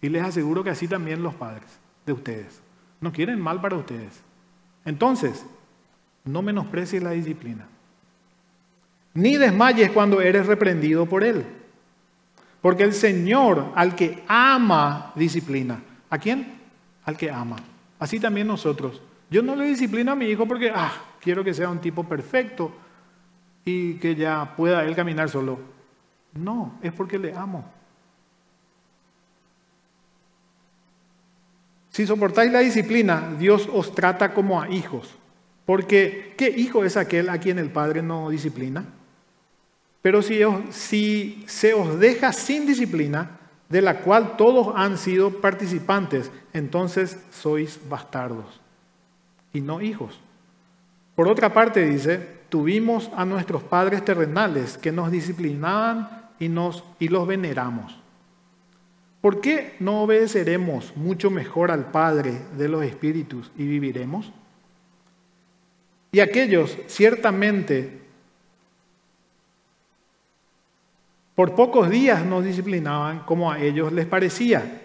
A: Y les aseguro que así también los padres de ustedes. No quieren mal para ustedes. Entonces, no menosprecies la disciplina. Ni desmayes cuando eres reprendido por Él. Porque el Señor al que ama disciplina. ¿A quién? Al que ama. Así también nosotros. Yo no le disciplino a mi hijo porque, ah, quiero que sea un tipo perfecto y que ya pueda él caminar solo. No, es porque le amo. Si soportáis la disciplina, Dios os trata como a hijos. Porque, ¿qué hijo es aquel a quien el Padre no disciplina? Pero si, se os deja sin disciplina, de la cual todos han sido participantes, entonces sois bastardos y no hijos. Por otra parte, dice, tuvimos a nuestros padres terrenales que nos disciplinaban y, los veneramos. ¿Por qué no obedeceremos mucho mejor al Padre de los Espíritus y viviremos? Y aquellos ciertamente por pocos días nos disciplinaban como a ellos les parecía,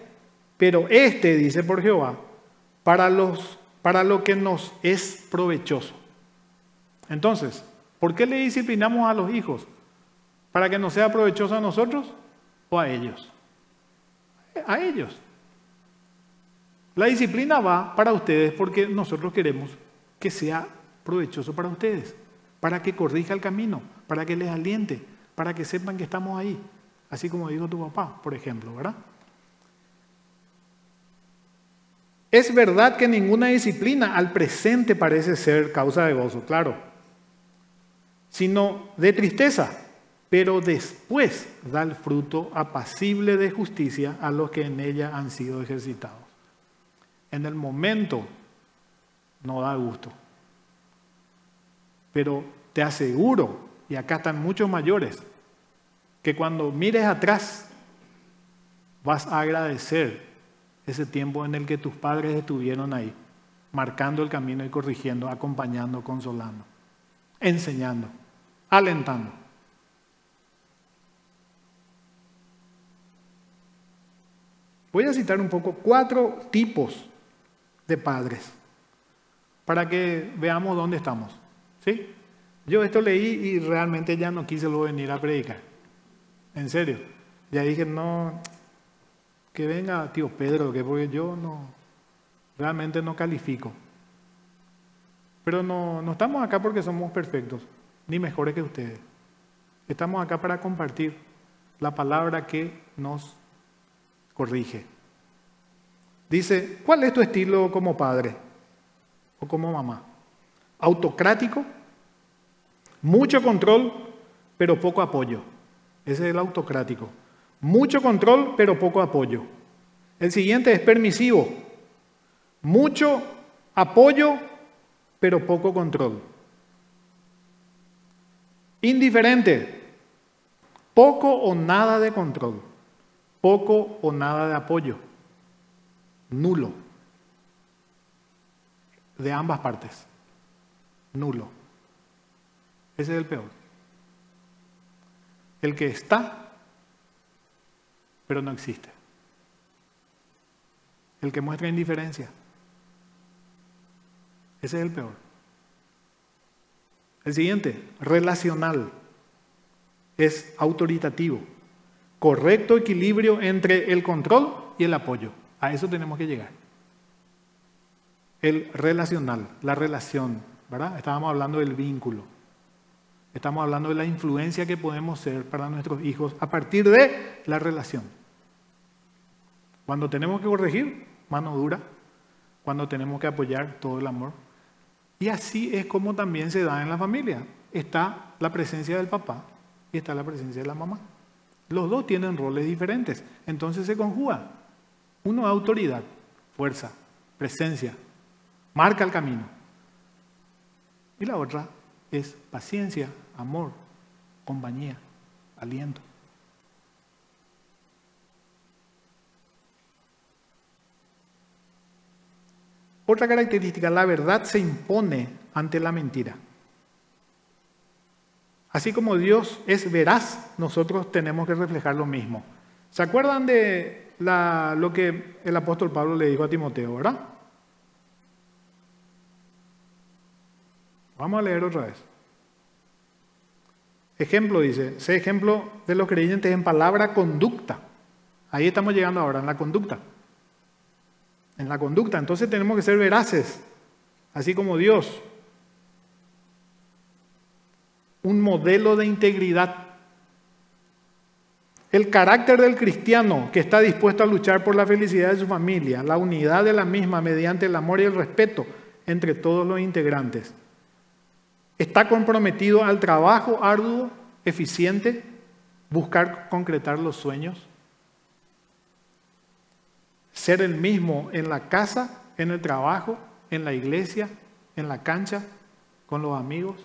A: pero este, dice por Jehová, para, los, para lo que nos es provechoso. Entonces, ¿por qué le disciplinamos a los hijos? ¿Para que nos sea provechoso a nosotros o a ellos? A ellos. La disciplina va para ustedes porque nosotros queremos que sea provechoso para ustedes, para que corrija el camino, para que les aliente, para que sepan que estamos ahí, así como dijo tu papá, por ejemplo, ¿verdad? Es verdad que ninguna disciplina al presente parece ser causa de gozo, claro, sino de tristeza, pero después da el fruto apacible de justicia a los que en ella han sido ejercitados. En el momento no da gusto, pero te aseguro, y acá están muchos mayores, que cuando mires atrás vas a agradecer ese tiempo en el que tus padres estuvieron ahí, marcando el camino y corrigiendo, acompañando, consolando, enseñando, alentando. Voy a citar un poco cuatro tipos de padres para que veamos dónde estamos. ¿Sí? Yo esto leí y realmente ya no quise luego venir a predicar. En serio. Ya dije, no, que venga tío Pedro, que porque yo no, realmente no califico. Pero no, no estamos acá porque somos perfectos, ni mejores que ustedes. Estamos acá para compartir la palabra que nos corrige. Dice, ¿cuál es tu estilo como padre o como mamá? Autocrático, mucho control, pero poco apoyo. Ese es el autocrático. Mucho control, pero poco apoyo. El siguiente es permisivo. Mucho apoyo, pero poco control. Indiferente. Poco o nada de control. Poco o nada de apoyo. Nulo. De ambas partes. Nulo. Ese es el peor. El que está pero no existe. El que muestra indiferencia. Ese es el peor. El siguiente, relacional. Es autoritativo. Correcto equilibrio entre el control y el apoyo. A eso tenemos que llegar. El relacional, la relación, ¿verdad? Estábamos hablando del vínculo. Estamos hablando de la influencia que podemos ser para nuestros hijos a partir de la relación. Cuando tenemos que corregir, mano dura. Cuando tenemos que apoyar, todo el amor. Y así es como también se da en la familia. Está la presencia del papá y está la presencia de la mamá. Los dos tienen roles diferentes. Entonces se conjuga. Uno autoridad, fuerza, presencia, marca el camino. Y la otra es paciencia, amor, compañía, aliento. Otra característica, la verdad se impone ante la mentira. Así como Dios es veraz, nosotros tenemos que reflejar lo mismo. ¿Se acuerdan de lo que el apóstol Pablo le dijo a Timoteo, verdad? Vamos a leer otra vez. Ejemplo dice, sé ejemplo de los creyentes en palabra conducta. Ahí estamos llegando ahora, en la conducta en la conducta. Entonces tenemos que ser veraces, así como Dios. Un modelo de integridad. El carácter del cristiano que está dispuesto a luchar por la felicidad de su familia, la unidad de la misma mediante el amor y el respeto entre todos los integrantes. Está comprometido al trabajo arduo, eficiente, buscar concretar los sueños ser el mismo en la casa, en el trabajo, en la iglesia, en la cancha, con los amigos.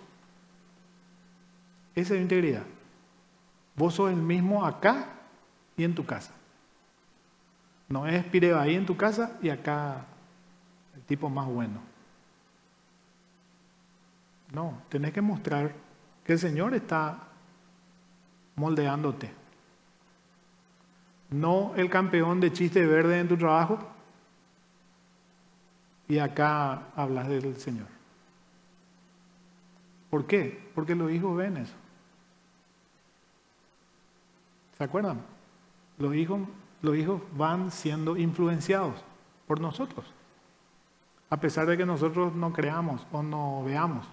A: Esa es integridad. Vos sos el mismo acá y en tu casa. No es Pireba ahí en tu casa y acá el tipo más bueno. No, tenés que mostrar que el Señor está moldeándote. No el campeón de chiste verde en tu trabajo y acá hablas del Señor. ¿Por qué? Porque los hijos ven eso. ¿Se acuerdan? Los hijos, los hijos van siendo influenciados por nosotros, a pesar de que nosotros no creamos o no veamos.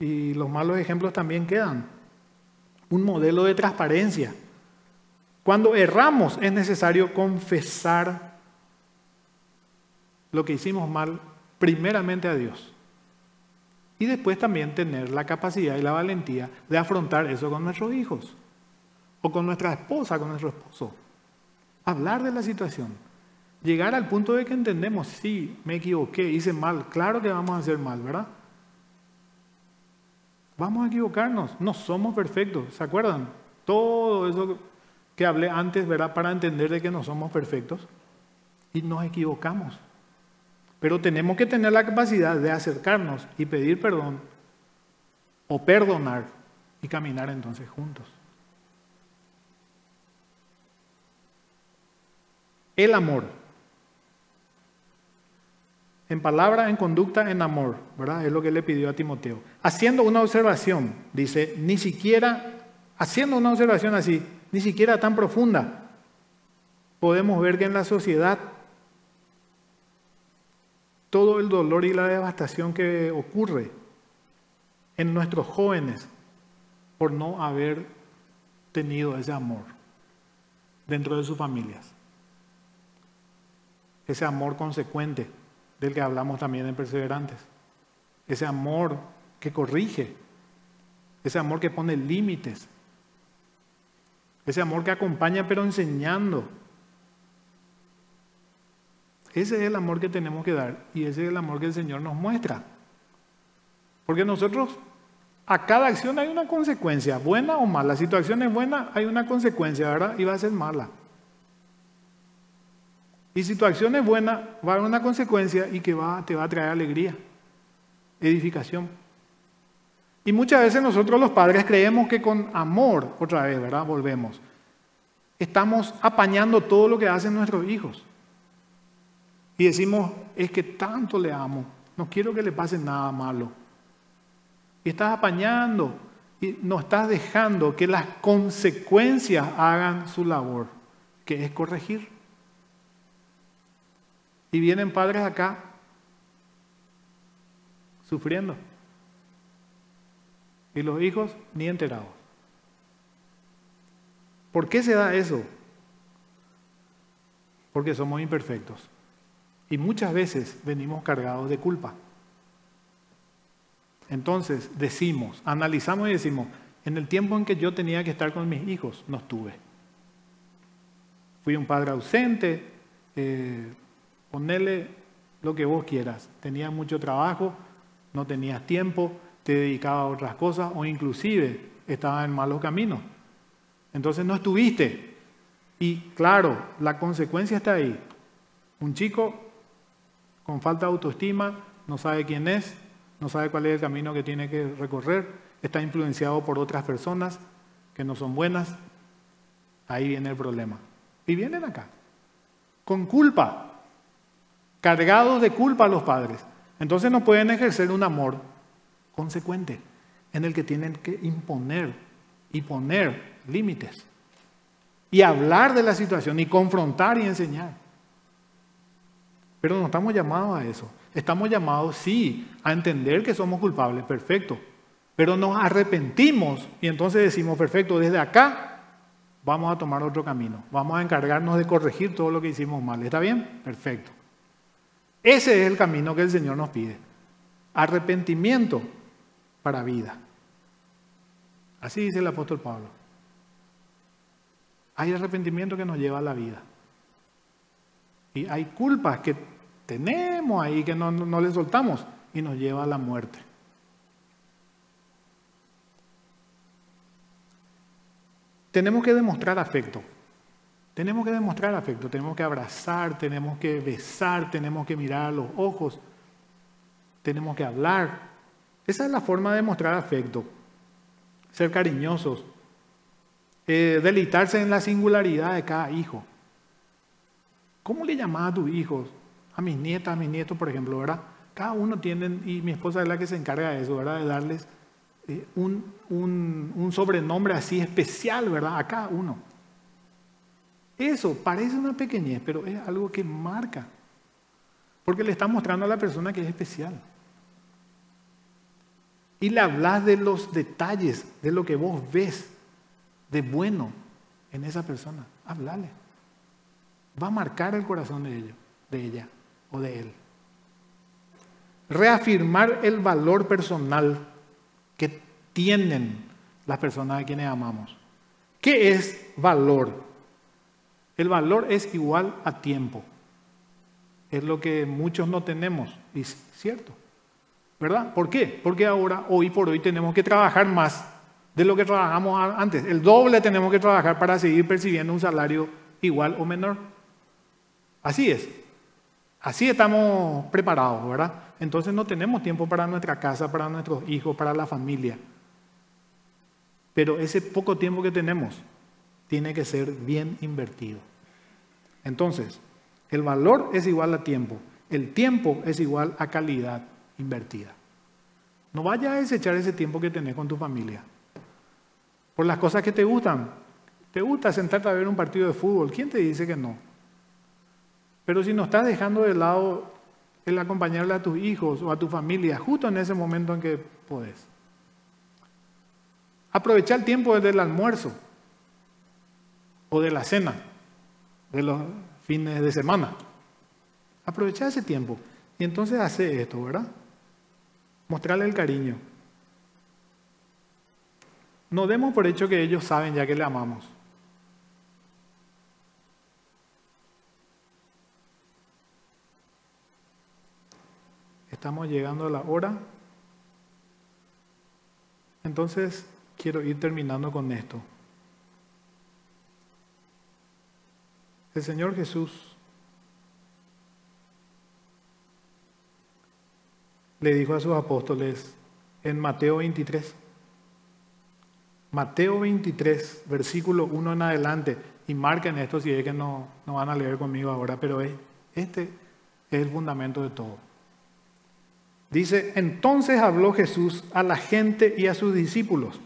A: Y los malos ejemplos también quedan. Un modelo de transparencia. Cuando erramos es necesario confesar lo que hicimos mal primeramente a Dios. Y después también tener la capacidad y la valentía de afrontar eso con nuestros hijos. O con nuestra esposa, con nuestro esposo. Hablar de la situación. Llegar al punto de que entendemos, sí, me equivoqué, hice mal. Claro que vamos a hacer mal, ¿verdad? Vamos a equivocarnos. No somos perfectos. ¿Se acuerdan? Todo eso que hablé antes, ¿verdad? Para entender de que no somos perfectos. Y nos equivocamos. Pero tenemos que tener la capacidad de acercarnos y pedir perdón o perdonar y caminar entonces juntos. El amor. En palabra, en conducta, en amor, ¿verdad? Es lo que le pidió a Timoteo. Haciendo una observación, dice, ni siquiera, haciendo una observación así, ni siquiera tan profunda, podemos ver que en la sociedad todo el dolor y la devastación que ocurre en nuestros jóvenes por no haber tenido ese amor dentro de sus familias. Ese amor consecuente del que hablamos también en Perseverantes. Ese amor que corrige. Ese amor que pone límites. Ese amor que acompaña pero enseñando. Ese es el amor que tenemos que dar y ese es el amor que el Señor nos muestra. Porque nosotros, a cada acción hay una consecuencia, buena o mala. Si tu acción es buena, hay una consecuencia, ¿verdad? Y va a ser mala. Y si tu acción es buena, va a haber una consecuencia y que va, te va a traer alegría, edificación. Y muchas veces nosotros los padres creemos que con amor, otra vez, ¿verdad? Volvemos. Estamos apañando todo lo que hacen nuestros hijos. Y decimos, es que tanto le amo, no quiero que le pase nada malo. Y estás apañando y no estás dejando que las consecuencias hagan su labor, que es corregir. Y vienen padres acá sufriendo. Y los hijos ni enterados. ¿Por qué se da eso? Porque somos imperfectos. Y muchas veces venimos cargados de culpa. Entonces decimos, analizamos y decimos, en el tiempo en que yo tenía que estar con mis hijos, no estuve. Fui un padre ausente, eh, ponele lo que vos quieras. Tenías mucho trabajo, no tenías tiempo, te dedicaba a otras cosas o inclusive estaba en malos caminos. Entonces no estuviste. Y claro, la consecuencia está ahí. Un chico con falta de autoestima, no sabe quién es, no sabe cuál es el camino que tiene que recorrer, está influenciado por otras personas que no son buenas, ahí viene el problema. Y vienen acá, con culpa, cargados de culpa los padres. Entonces no pueden ejercer un amor consecuente en el que tienen que imponer y poner límites y hablar de la situación y confrontar y enseñar. Pero no estamos llamados a eso. Estamos llamados, sí, a entender que somos culpables, perfecto. Pero nos arrepentimos y entonces decimos, perfecto, desde acá vamos a tomar otro camino. Vamos a encargarnos de corregir todo lo que hicimos mal. ¿Está bien? Perfecto. Ese es el camino que el Señor nos pide. Arrepentimiento para vida. Así dice el apóstol Pablo. Hay arrepentimiento que nos lleva a la vida. Y hay culpas que tenemos ahí que no, le soltamos. y nos lleva a la muerte. Tenemos que demostrar afecto. Tenemos que demostrar afecto, tenemos que abrazar, tenemos que besar, tenemos que mirar a los ojos, tenemos que hablar. Esa es la forma de mostrar afecto. Ser cariñosos, eh, deleitarse en la singularidad de cada hijo. ¿Cómo le llamás a tus hijos? A mis nietas, a mis nietos, por ejemplo, ¿verdad? Cada uno tiene, y mi esposa es la que se encarga de eso, ¿verdad? De darles eh, un, un sobrenombre así especial, ¿verdad? A cada uno. Eso parece una pequeñez, pero es algo que marca. Porque le está mostrando a la persona que es especial. Y le hablas de los detalles, de lo que vos ves de bueno en esa persona. Háblale. Va a marcar el corazón de ella, de ella o de él. Reafirmar el valor personal que tienen las personas a quienes amamos. ¿Qué es valor? El valor es igual a tiempo. Es lo que muchos no tenemos, y es cierto. ¿Verdad? ¿Por qué? Porque ahora, hoy por hoy, tenemos que trabajar más de lo que trabajamos antes. El doble tenemos que trabajar para seguir percibiendo un salario igual o menor. Así es. Así estamos preparados, ¿verdad? Entonces no tenemos tiempo para nuestra casa, para nuestros hijos, para la familia. Pero ese poco tiempo que tenemos, tiene que ser bien invertido. Entonces, el valor es igual a tiempo, el tiempo es igual a calidad invertida. No vayas a desechar ese tiempo que tenés con tu familia. Por las cosas que te gustan. Te gusta sentarte a ver un partido de fútbol. ¿Quién te dice que no? Pero si no estás dejando de lado el acompañarle a tus hijos o a tu familia justo en ese momento en que podés. Aprovecha el tiempo desde el almuerzo o de la cena, de los fines de semana. Aprovecha ese tiempo y entonces hace esto, ¿verdad? Mostrarle el cariño. No demos por hecho que ellos saben ya que le amamos. Estamos llegando a la hora. Entonces quiero ir terminando con esto. El Señor Jesús le dijo a sus apóstoles en Mateo 23, Mateo 23, versículo 1 en adelante, y marquen esto si es que no, no van a leer conmigo ahora, pero este es el fundamento de todo. Dice, entonces habló Jesús a la gente y a sus discípulos,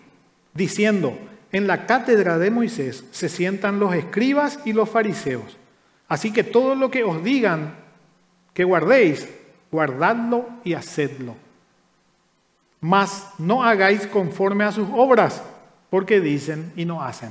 A: diciendo, en la cátedra de Moisés se sientan los escribas y los fariseos. Así que todo lo que os digan que guardéis, guardadlo y hacedlo. Mas no hagáis conforme a sus obras, porque dicen y no hacen.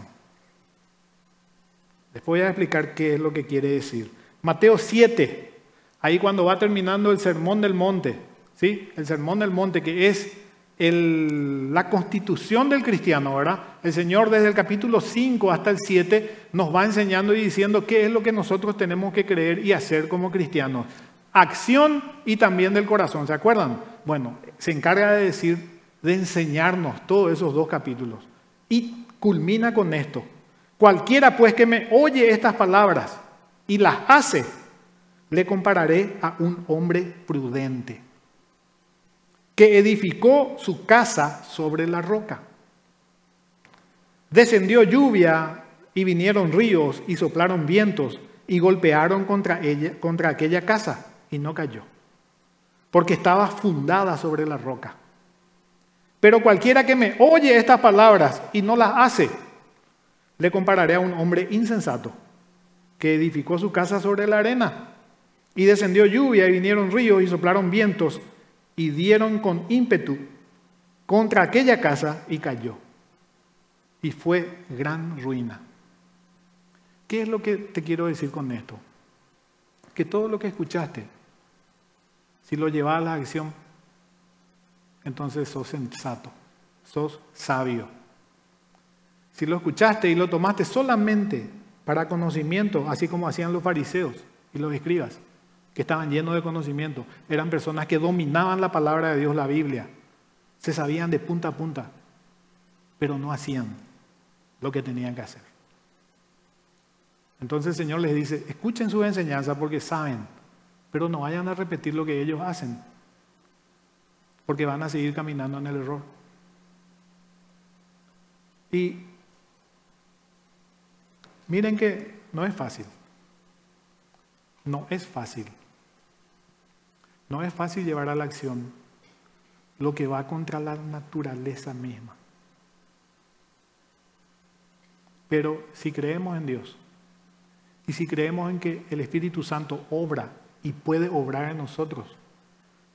A: Les voy a explicar qué es lo que quiere decir. Mateo 7, ahí cuando va terminando el sermón del monte, ¿sí? El sermón del monte que es la constitución del cristiano, ¿verdad? El Señor desde el capítulo 5 hasta el 7 nos va enseñando y diciendo qué es lo que nosotros tenemos que creer y hacer como cristianos. Acción y también del corazón, ¿se acuerdan? Bueno, se encarga de decir, de enseñarnos todos esos dos capítulos. Y culmina con esto. Cualquiera pues que me oye estas palabras y las hace, le compararé a un hombre prudente que edificó su casa sobre la roca. Descendió lluvia y vinieron ríos y soplaron vientos y golpearon contra, ella, contra aquella casa y no cayó, porque estaba fundada sobre la roca. Pero cualquiera que me oye estas palabras y no las hace, le compararé a un hombre insensato que edificó su casa sobre la arena. Y descendió lluvia y vinieron ríos y soplaron vientos y dieron con ímpetu contra aquella casa y cayó. Y fue gran ruina. ¿Qué es lo que te quiero decir con esto? Que todo lo que escuchaste, si lo llevas a la acción, entonces sos sensato, sos sabio. Si lo escuchaste y lo tomaste solamente para conocimiento, así como hacían los fariseos y los escribas, estaban llenos de conocimiento, eran personas que dominaban la palabra de Dios, la Biblia, se sabían de punta a punta, pero no hacían lo que tenían que hacer. Entonces el Señor les dice, escuchen su enseñanza porque saben, pero no vayan a repetir lo que ellos hacen, porque van a seguir caminando en el error. Y miren que no es fácil, no es fácil, no es fácil llevar a la acción lo que va contra la naturaleza misma. Pero si creemos en Dios y si creemos en que el Espíritu Santo obra y puede obrar en nosotros,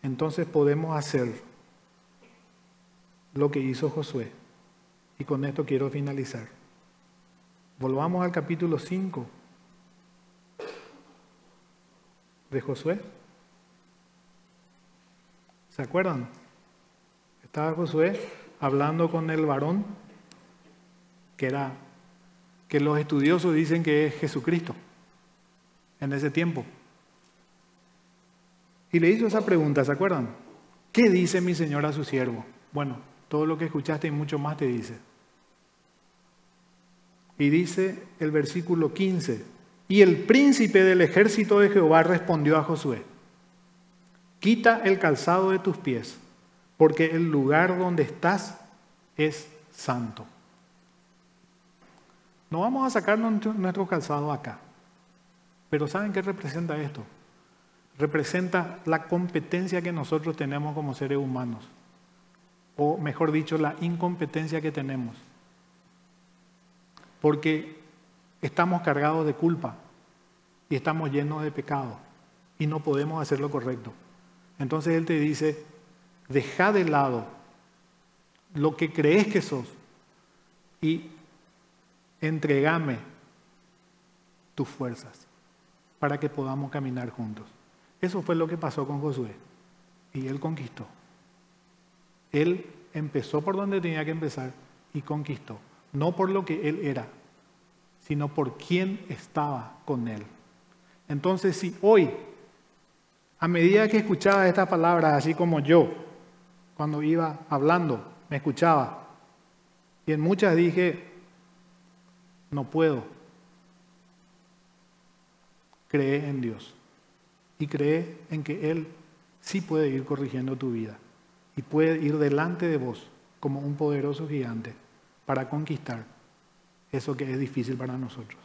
A: entonces podemos hacer lo que hizo Josué. Y con esto quiero finalizar. Volvamos al capítulo 5 de Josué. ¿Se acuerdan? Estaba Josué hablando con el varón que era que los estudiosos dicen que es Jesucristo en ese tiempo. Y le hizo esa pregunta, ¿se acuerdan? ¿Qué dice mi Señor a su siervo? Bueno, todo lo que escuchaste y mucho más te dice. Y dice el versículo 15, y el príncipe del ejército de Jehová respondió a Josué, quita el calzado de tus pies porque el lugar donde estás es santo. No vamos a sacar nuestro calzado acá, pero ¿saben qué representa esto? Representa la competencia que nosotros tenemos como seres humanos, o mejor dicho, la incompetencia que tenemos, porque estamos cargados de culpa y estamos llenos de pecado y no podemos hacer lo correcto. Entonces Él te dice, Deja de lado lo que crees que sos y entregame tus fuerzas para que podamos caminar juntos. Eso fue lo que pasó con Josué y él conquistó. Él empezó por donde tenía que empezar y conquistó, no por lo que él era, sino por quién estaba con él. Entonces, si hoy, a medida que escuchaba estas palabras, así como yo, cuando iba hablando, me escuchaba. Y en muchas dije, no puedo. Cree en Dios y cree en que Él sí puede ir corrigiendo tu vida y puede ir delante de vos como un poderoso gigante para conquistar eso que es difícil para nosotros.